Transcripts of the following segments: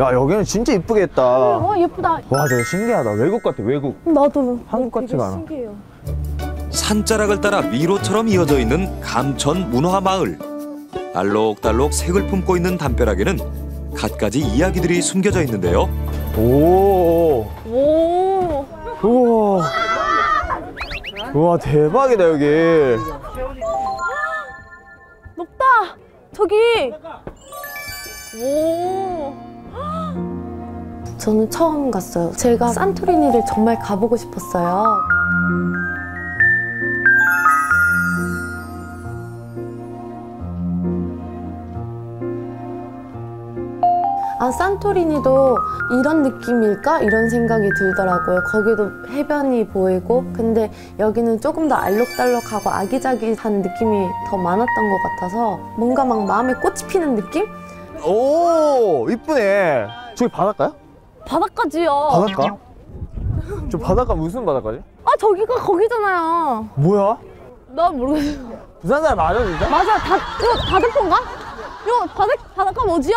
야 여기는 진짜 이쁘겠다 와와 예쁘다. 되게 신기하다 외국 같아 외국 나도 한국 같지가 않아. 신기해요. 산자락을 따라 미로처럼 이어져 있는 감천 문화 마을. 알록달록 색을 품고 있는 담벼락에는 갖가지 이야기들이 숨겨져 있는데요. 오 오. 우와 우와 대박이다 여기 높다. 저기. 오. 저는 처음 갔어요. 제가 산토리니를 정말 가보고 싶었어요. 아, 산토리니도 이런 느낌일까? 이런 생각이 들더라고요. 거기도 해변이 보이고, 근데 여기는 조금 더 알록달록하고 아기자기한 느낌이 더 많았던 것 같아서 뭔가 막 마음에 꽃이 피는 느낌? 오 이쁘네 저기 바닷가야? 바닷가지요. 바닷가? 저 바닷가 무슨 바닷가지? 아 저기가 거기잖아요. 뭐야? 나 모르겠어. 부산 사람 맞아 진짜? 맞아. 다 이거 바닷가인가? 이거 바닷 바닷가 뭐지요?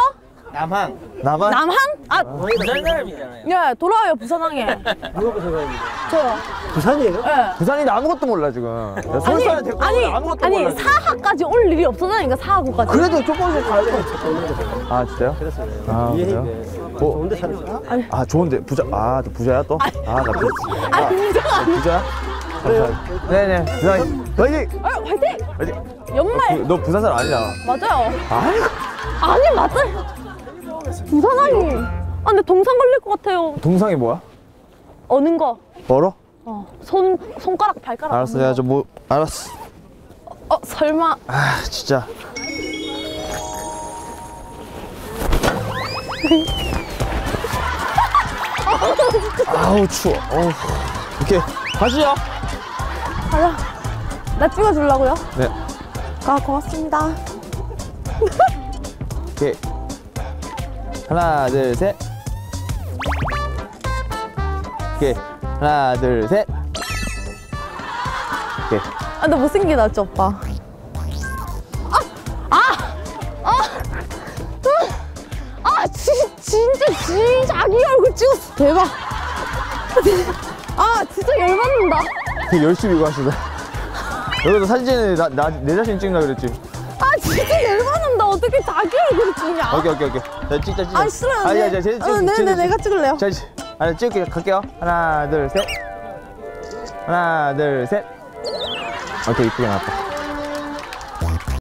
남항. 나만? 남항? 아, 부산 사람이잖아요. 예, 돌아와요 부산항에. 누가 부산 사람이죠? 저요. 부산이에요? 예. 부산인데 아무것도 몰라 지금 야, 아니, 서울 사람 데리고 아니, 아무것도 아니 몰라 사하까지 올 일이 없었다니까 사하고까지. 그래도 조금씩 가야 돼. 아 진짜요? 그랬어요. 아 그래요? 이해해. 뭐? 좋은데 살았어? 아 좋은데 부자 아너 부자야 또? 아나 부자 아니 부자가 아니. 부자야? 네네 부산 화이팅! 아, 화이팅! 화이팅! 연말 그, 너 부산 사람 아니잖아 맞아요. 아이고 아니 맞아. 부산항이. 아 근데 동상 걸릴 것 같아요. 동상이 뭐야? 어는 거. 멀어? 어. 손 손가락 발가락. 알았어 어는 야 거. 저뭐 알았어 어 설마. 아 진짜 아우 추워 어우 오케이 가시죠 가자. 나 찍어주려고요? 네 아 고맙습니다. 오케이 하나 둘 셋 오케이 하나 둘셋 오케이 아, 나 못생기다, 지 오빠. 아! 아! 아! 아! 진짜, 진 자기 얼굴 찍었어. 대박. 아, 진짜 열받는다. 되게 열심히 이거 하시네 여기서 사진 찍는 나, 나, 내 자신 찍나 그랬지 아, 진짜 열받는다. 어떻게 자기 얼굴을 찍냐? 오케이 오케이 오케이 자 찍자 찍자 아, 싫어요. 아니 네. 아니 제, 제, 어, 네네, 내가 찍을래요. 자 이제 아니 찍을게요. 갈게요. 하나 둘 셋. 하나 둘 셋. 오케이 이쁘게 나왔다